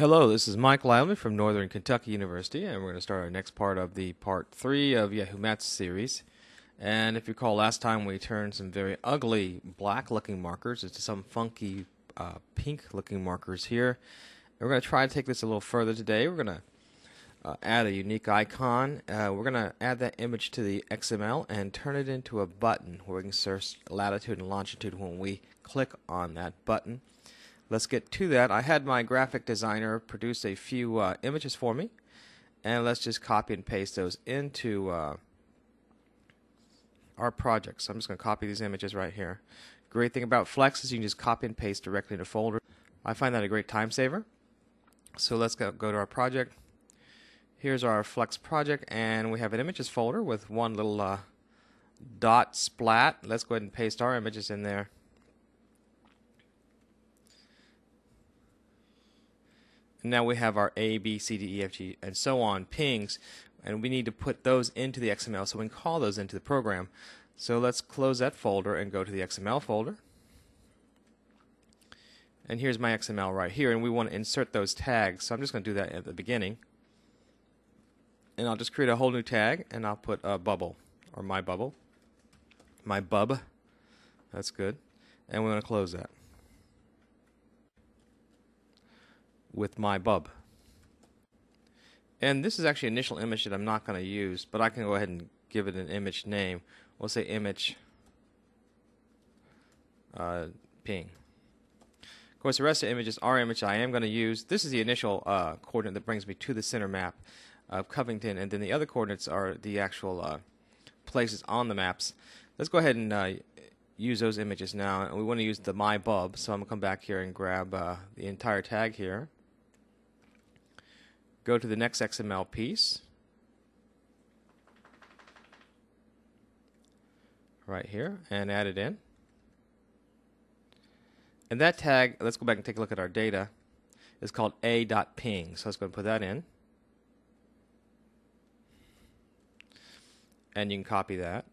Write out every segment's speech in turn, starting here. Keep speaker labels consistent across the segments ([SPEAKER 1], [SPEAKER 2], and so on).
[SPEAKER 1] Hello, this is Mike Lively from Northern Kentucky University, and we're going to start our next part of the part three of Yahoo Maps series. And if you recall, last time we turned some very ugly black-looking markers into some funky uh, pink-looking markers here. And we're going to try to take this a little further today. We're going to uh, add a unique icon. Uh, we're going to add that image to the XML and turn it into a button where we can search latitude and longitude when we click on that button. Let's get to that. I had my graphic designer produce a few uh, images for me, and let's just copy and paste those into uh, our project. So I'm just going to copy these images right here. Great thing about Flex is you can just copy and paste directly into folder. I find that a great time saver. So let's go, go to our project. Here's our Flex project, and we have an images folder with one little uh, dot splat. Let's go ahead and paste our images in there. And now we have our A, B, C, D, E, F, G, and so on pings, and we need to put those into the XML so we can call those into the program. So let's close that folder and go to the XML folder. And here's my XML right here, and we want to insert those tags. So I'm just going to do that at the beginning. And I'll just create a whole new tag, and I'll put a bubble, or my bubble, my bub. That's good. And we're going to close that. With my bub. And this is actually an initial image that I'm not going to use, but I can go ahead and give it an image name. We'll say image uh, ping. Of course, the rest of the images are image I am going to use. This is the initial uh, coordinate that brings me to the center map of Covington, and then the other coordinates are the actual uh, places on the maps. Let's go ahead and uh, use those images now, and we want to use the my bub, so I'm going to come back here and grab uh, the entire tag here go to the next XML piece. Right here, and add it in. And that tag, let's go back and take a look at our data, is called a.ping. So let's go and put that in. And you can copy that.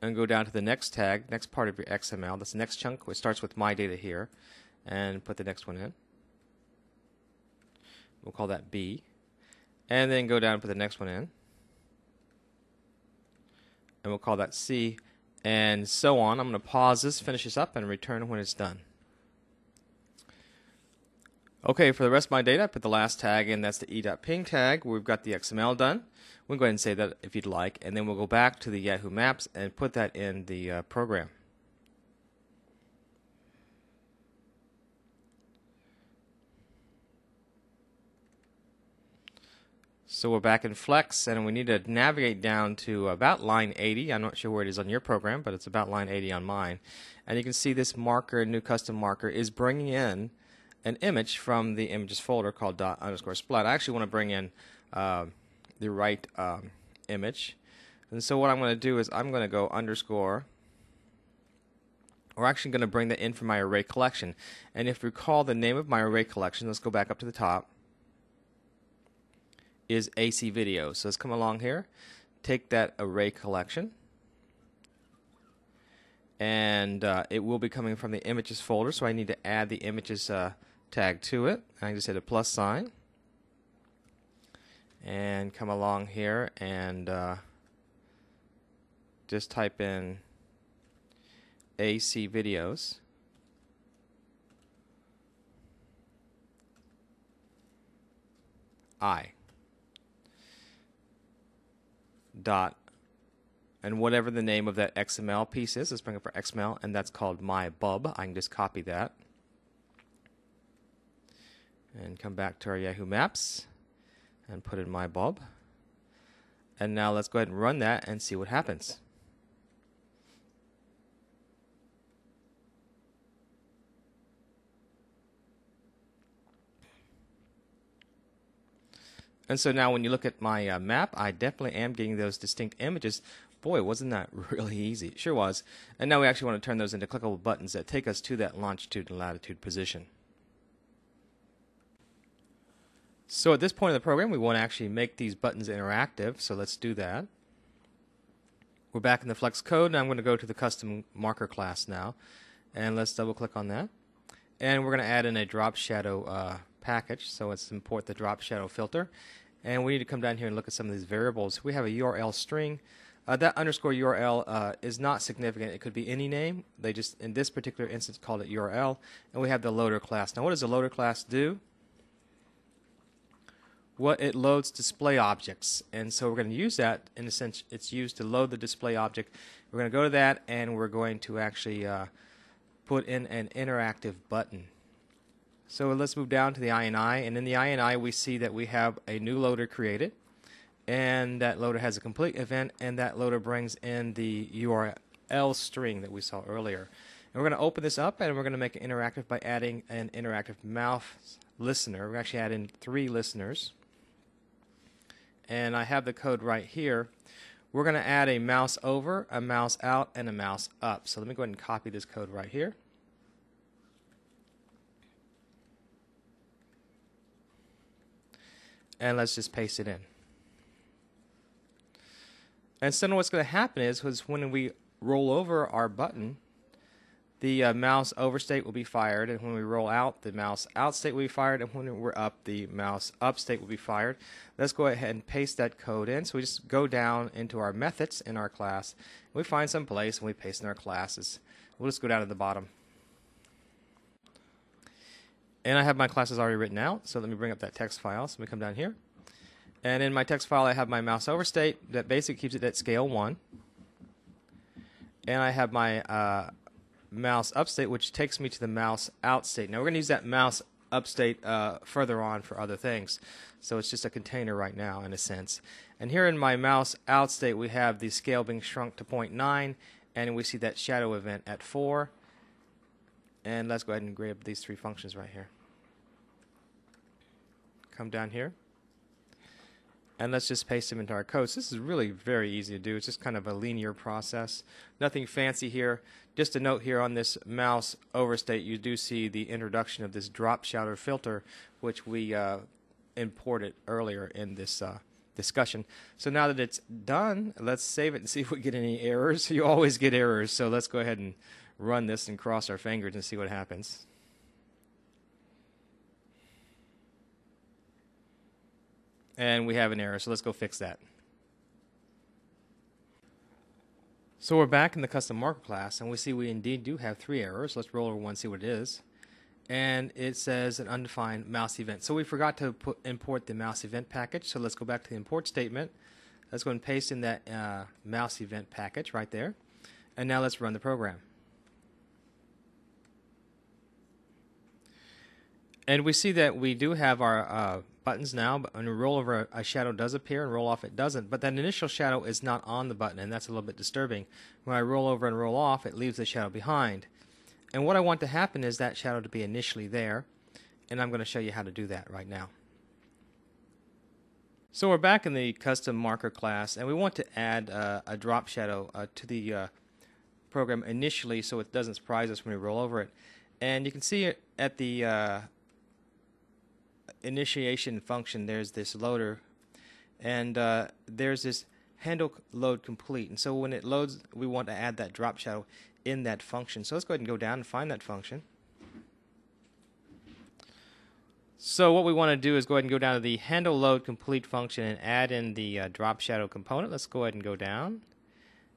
[SPEAKER 1] And go down to the next tag, next part of your XML. That's the next chunk, which starts with my data here. And put the next one in. We'll call that B. And then go down and put the next one in. And we'll call that C. And so on. I'm going to pause this, finish this up, and return when it's done. Okay, for the rest of my data, I put the last tag in. That's the e.ping tag. We've got the XML done. We'll go ahead and say that if you'd like. And then we'll go back to the Yahoo Maps and put that in the uh, program. So we're back in Flex, and we need to navigate down to about line 80. I'm not sure where it is on your program, but it's about line 80 on mine. And you can see this marker, new custom marker, is bringing in an image from the images folder called dot underscore splat. I actually want to bring in uh, the right um, image. And so what I'm going to do is I'm going to go underscore. We're actually going to bring that in from my array collection. And if you recall the name of my array collection, let's go back up to the top is AC video. So let's come along here, take that array collection, and uh, it will be coming from the images folder. So I need to add the images uh, tag to it. I just hit a plus sign and come along here and uh, just type in AC videos. I dot and whatever the name of that XML piece is, let's bring it for XML, and that's called my bub. I can just copy that and come back to our Yahoo Maps and put in my bub. And now let's go ahead and run that and see what happens. And so now when you look at my uh, map, I definitely am getting those distinct images. Boy, wasn't that really easy? Sure was. And now we actually want to turn those into clickable buttons that take us to that longitude and latitude position. So at this point in the program, we want to actually make these buttons interactive, so let's do that. We're back in the Flex code, and I'm going to go to the custom marker class now, and let's double click on that. And we're going to add in a drop shadow uh, package. So let's import the drop shadow filter. And we need to come down here and look at some of these variables. We have a URL string. Uh, that underscore URL uh, is not significant. It could be any name. They just, in this particular instance, called it URL. And we have the loader class. Now, what does the loader class do? What it loads display objects. And so we're going to use that. In a sense, it's used to load the display object. We're going to go to that, and we're going to actually uh, put in an interactive button. So let's move down to the INI, and in the INI we see that we have a new loader created, and that loader has a complete event, and that loader brings in the URL string that we saw earlier. And we're going to open this up, and we're going to make it interactive by adding an interactive mouse listener. We're actually adding three listeners, and I have the code right here. We're going to add a mouse over, a mouse out, and a mouse up. So let me go ahead and copy this code right here. And let's just paste it in. And so what's going to happen is, was when we roll over our button, the uh, mouse over state will be fired, and when we roll out, the mouse out state will be fired, and when we're up, the mouse up state will be fired. Let's go ahead and paste that code in. So we just go down into our methods in our class. We find some place, and we paste in our classes. We'll just go down to the bottom. And I have my classes already written out, so let me bring up that text file. So let me come down here. And in my text file, I have my mouse over state that basically keeps it at scale 1. And I have my uh, mouse up state, which takes me to the mouse out state. Now, we're going to use that mouse up state uh, further on for other things. So it's just a container right now, in a sense. And here in my mouse out state, we have the scale being shrunk to 0.9, and we see that shadow event at 4. And let's go ahead and grab these three functions right here come down here. And let's just paste them into our code. So this is really very easy to do. It's just kind of a linear process. Nothing fancy here. Just a note here on this mouse overstate, you do see the introduction of this drop shadow filter, which we uh, imported earlier in this uh, discussion. So now that it's done, let's save it and see if we get any errors. You always get errors, so let's go ahead and run this and cross our fingers and see what happens. and we have an error, so let's go fix that. So we're back in the custom marker class, and we see we indeed do have three errors. Let's roll over one, see what it is. And it says an undefined mouse event. So we forgot to put, import the mouse event package. So let's go back to the import statement. Let's go and paste in that uh, mouse event package right there. And now let's run the program. And we see that we do have our uh, buttons now, but when we roll over, a, a, shadow does appear, and roll off, it doesn't. But that initial shadow is not on the button, and that's a little bit disturbing. When I roll over and roll off, it leaves the shadow behind. And what I want to happen is that shadow to be initially there, and I'm going to show you how to do that right now. So we're back in the custom marker class, and we want to add uh, a drop shadow uh, to the uh, program initially so it doesn't surprise us when we roll over it. And you can see at the uh, initiation function, there's this loader, and uh, there's this handle load complete. And so when it loads, we want to add that drop shadow in that function. So let's go ahead and go down and find that function. So what we want to do is go ahead and go down to the handle load complete function and add in the uh, drop shadow component. Let's go ahead and go down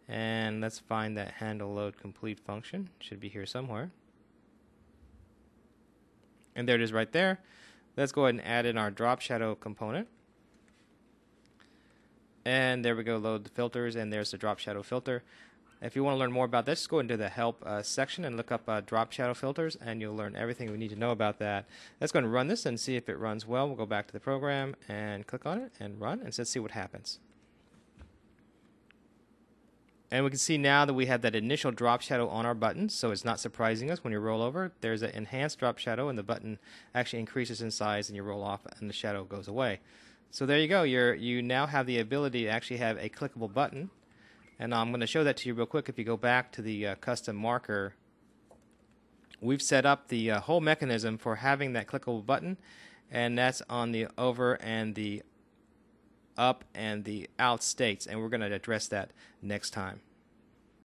[SPEAKER 1] and let's find that handle load complete function. Should be here somewhere. And there it is right there. Let's go ahead and add in our drop shadow component. And there we go, load the filters, and there's the drop shadow filter. If you want to learn more about this, go into the help uh, section and look up uh, drop shadow filters, and you'll learn everything we need to know about that. Let's go and run this and see if it runs well. We'll go back to the program and click on it and run, and let's see what happens. And we can see now that we have that initial drop shadow on our button, so it's not surprising us when you roll over. There's an enhanced drop shadow, and the button actually increases in size, and you roll off, and the shadow goes away. So there you go. You're, you now have the ability to actually have a clickable button. And I'm going to show that to you real quick. If you go back to the uh, custom marker, we've set up the uh, whole mechanism for having that clickable button, and that's on the over and the up and the out states, and we're going to address that next time.